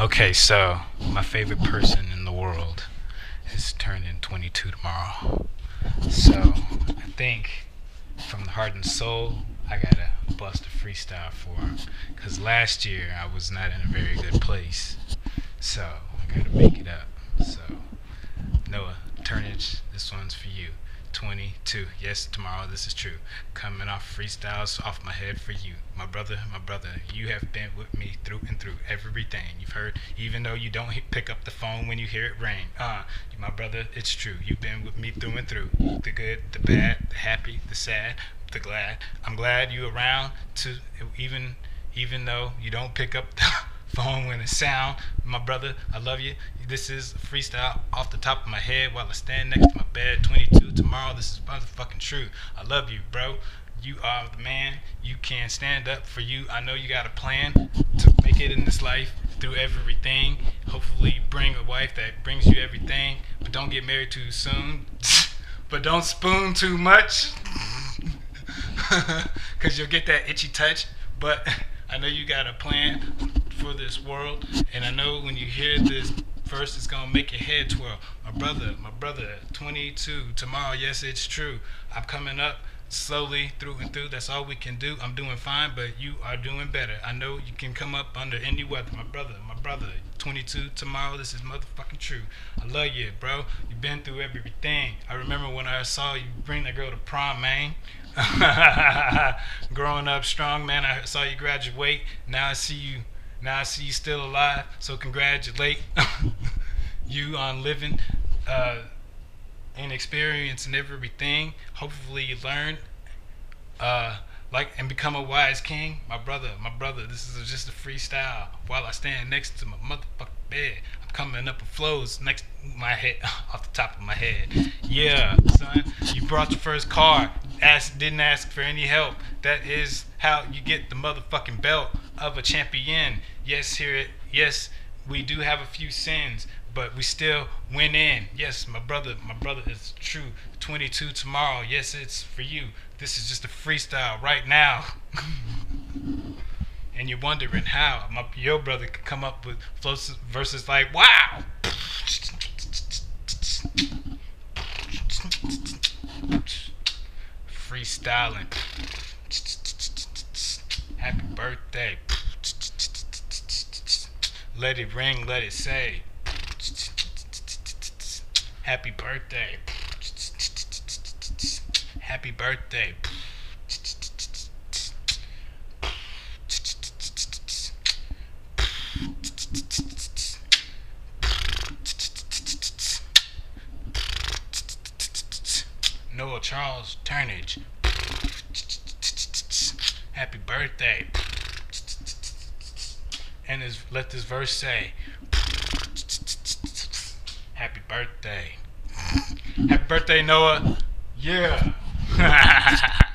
Okay, so my favorite person in the world is turning 22 tomorrow. So I think from the heart and soul, I gotta bust a freestyle for him. Cause last year I was not in a very good place, so I gotta make it up. So Noah, Turnage, this one's for you. 22. Yes, tomorrow this is true. Coming off freestyles off my head for you. My brother, my brother, you have been with me through and through everything. You've heard, even though you don't pick up the phone when you hear it ring. Uh, my brother, it's true. You've been with me through and through. The good, the bad, the happy, the sad, the glad. I'm glad you around to even even though you don't pick up the phone when it sound. My brother, I love you. This is freestyle off the top of my head while I stand next to my bed. 22 tomorrow. This is motherfucking true. I love you, bro. You are the man. You can stand up for you. I know you got a plan to make it in this life through everything. Hopefully, bring a wife that brings you everything. But don't get married too soon. but don't spoon too much. Because you'll get that itchy touch. But I know you got a plan for this world. And I know when you hear this verse, it's going to make your head twirl. My brother, my brother, 22, tomorrow, yes, it's true. I'm coming up slowly through and through. That's all we can do. I'm doing fine, but you are doing better. I know you can come up under any weather. My brother, my brother, 22 tomorrow. This is motherfucking true. I love you, bro. You've been through everything. I remember when I saw you bring that girl to prom, man. Growing up strong, man. I saw you graduate. Now I see you. Now I see you still alive. So congratulate you on living uh, and experiencing everything. Hopefully you learn. Uh, like and become a wise king. My brother, my brother, this is just a freestyle while I stand next to my motherfucking bed. I'm coming up with flows next my head off the top of my head. Yeah, son, you brought your first car. Ask, didn't ask for any help. That is how you get the motherfucking belt of a champion. Yes, here it. Yes, we do have a few sins, but we still went in. Yes, my brother, my brother is true. 22 tomorrow. Yes, it's for you. This is just a freestyle right now. and you're wondering how my, your brother could come up with flows verses like, wow. Freestyling. Happy birthday. Let it ring, let it say. Happy birthday. Happy birthday. Noah Charles Turnage. Happy birthday. And his, let this verse say, Happy birthday. Happy birthday, Noah. Yeah.